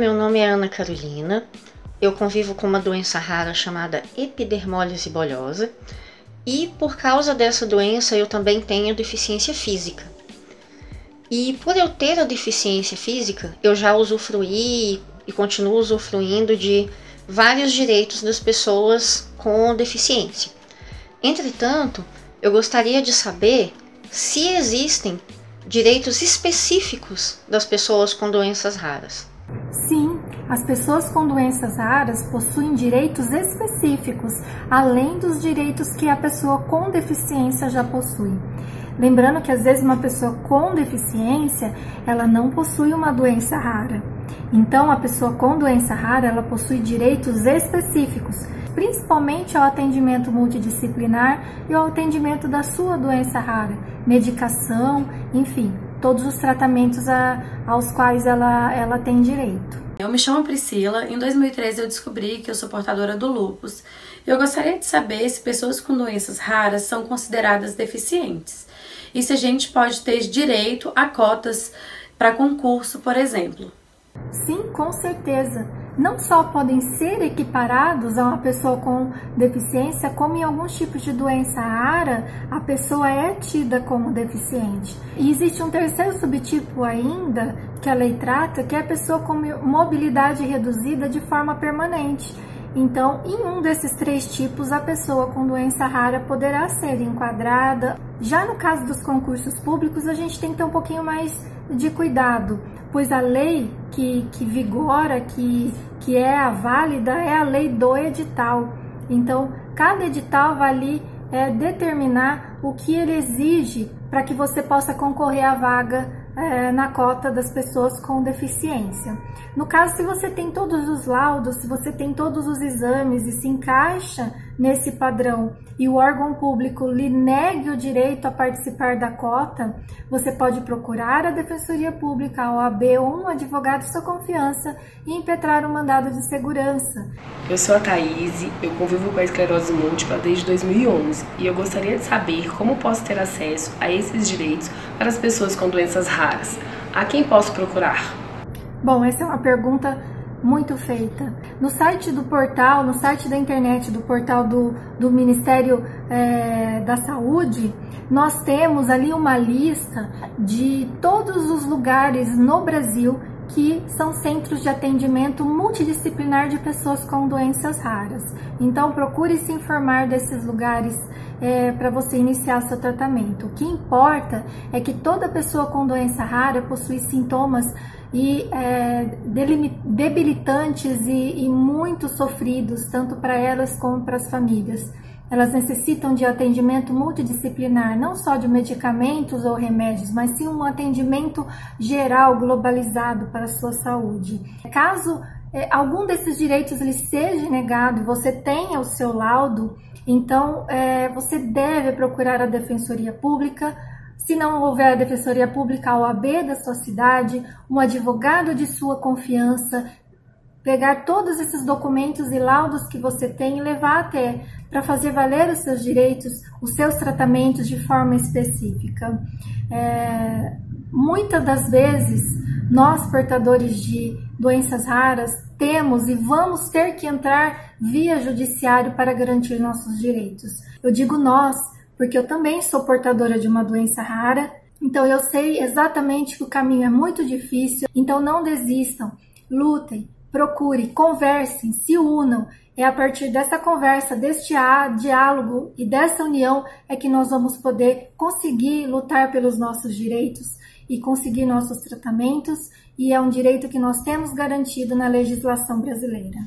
meu nome é Ana Carolina. Eu convivo com uma doença rara chamada epidermólise bolhosa e por causa dessa doença eu também tenho deficiência física. E por eu ter a deficiência física, eu já usufruí e continuo usufruindo de vários direitos das pessoas com deficiência. Entretanto, eu gostaria de saber se existem direitos específicos das pessoas com doenças raras. Sim, as pessoas com doenças raras possuem direitos específicos, além dos direitos que a pessoa com deficiência já possui. Lembrando que às vezes uma pessoa com deficiência, ela não possui uma doença rara. Então, a pessoa com doença rara, ela possui direitos específicos, principalmente ao atendimento multidisciplinar e ao atendimento da sua doença rara, medicação, enfim, todos os tratamentos a, aos quais ela, ela tem direito. Eu me chamo Priscila. Em 2013 eu descobri que eu sou portadora do lupus. Eu gostaria de saber se pessoas com doenças raras são consideradas deficientes e se a gente pode ter direito a cotas para concurso, por exemplo. Sim, com certeza. Não só podem ser equiparados a uma pessoa com deficiência, como em alguns tipos de doença rara, a pessoa é tida como deficiente. E existe um terceiro subtipo ainda, que a lei trata, que é a pessoa com mobilidade reduzida de forma permanente. Então, em um desses três tipos, a pessoa com doença rara poderá ser enquadrada. Já no caso dos concursos públicos, a gente tem que ter um pouquinho mais de cuidado, pois a lei que, que vigora, que, que é a válida, é a lei do edital. Então, cada edital vai ali é, determinar o que ele exige para que você possa concorrer à vaga é, na cota das pessoas com deficiência. No caso, se você tem todos os laudos, se você tem todos os exames e se encaixa nesse padrão e o órgão público lhe negue o direito a participar da cota, você pode procurar a Defensoria Pública, a OAB ou um advogado de sua confiança e impetrar um mandado de segurança. Eu sou a Thaís, eu convivo com a esclerose múltipla desde 2011 e eu gostaria de saber como posso ter acesso a esses direitos para as pessoas com doenças raras. A quem posso procurar? Bom, essa é uma pergunta muito feita. No site do portal, no site da internet do portal do, do Ministério é, da Saúde, nós temos ali uma lista de todos os lugares no Brasil que são centros de atendimento multidisciplinar de pessoas com doenças raras. Então, procure se informar desses lugares é, para você iniciar seu tratamento. O que importa é que toda pessoa com doença rara possui sintomas e é, debilitantes e, e muito sofridos, tanto para elas como para as famílias. Elas necessitam de atendimento multidisciplinar, não só de medicamentos ou remédios, mas sim um atendimento geral, globalizado para a sua saúde. Caso é, algum desses direitos lhe seja negado, você tenha o seu laudo, então é, você deve procurar a Defensoria Pública se não houver a Defensoria Pública, a OAB da sua cidade, um advogado de sua confiança, pegar todos esses documentos e laudos que você tem e levar até para fazer valer os seus direitos, os seus tratamentos de forma específica. É, muitas das vezes, nós portadores de doenças raras temos e vamos ter que entrar via judiciário para garantir nossos direitos. Eu digo nós porque eu também sou portadora de uma doença rara, então eu sei exatamente que o caminho é muito difícil, então não desistam, lutem, procure, conversem, se unam. É a partir dessa conversa, deste diálogo e dessa união é que nós vamos poder conseguir lutar pelos nossos direitos e conseguir nossos tratamentos, e é um direito que nós temos garantido na legislação brasileira.